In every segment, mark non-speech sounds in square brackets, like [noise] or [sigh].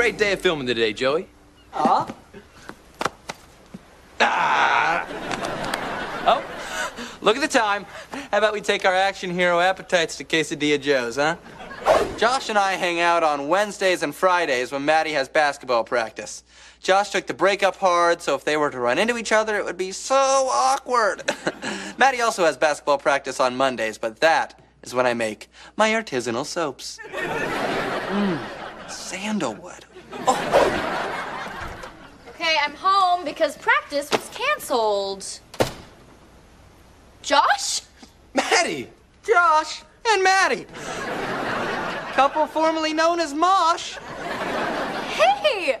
Great day of filming today, Joey. Aw. Ah. Oh, look at the time. How about we take our action hero appetites to Quesadilla Joe's, huh? Josh and I hang out on Wednesdays and Fridays when Maddie has basketball practice. Josh took the breakup hard, so if they were to run into each other, it would be so awkward. [laughs] Maddie also has basketball practice on Mondays, but that is when I make my artisanal soaps. Mmm, sandalwood. Okay, I'm home because practice was canceled. Josh? Maddie! Josh and Maddie. Couple formerly known as Mosh. Hey!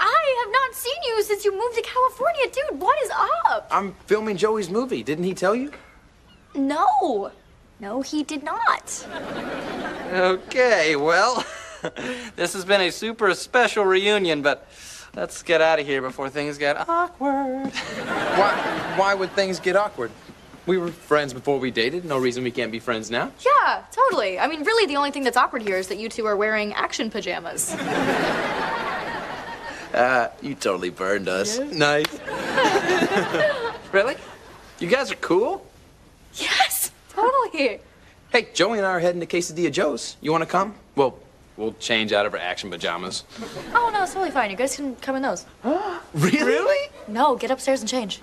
I have not seen you since you moved to California, dude. What is up? I'm filming Joey's movie. Didn't he tell you? No. No, he did not. Okay, well, [laughs] this has been a super special reunion, but let's get out of here before things get awkward. [laughs] Why, why would things get awkward? We were friends before we dated. No reason we can't be friends now. Yeah, totally. I mean, really, the only thing that's awkward here is that you two are wearing action pajamas. [laughs] Uh, you totally burned us. Nice. really? You guys are cool? yes, totally. Hey, Joey and I are heading to Quesadilla Joe's. You want to come? Well, we'll change out of our action pajamas. Oh, no, it's totally fine. You guys can come in those. [gasps] Really? No, get upstairs and change.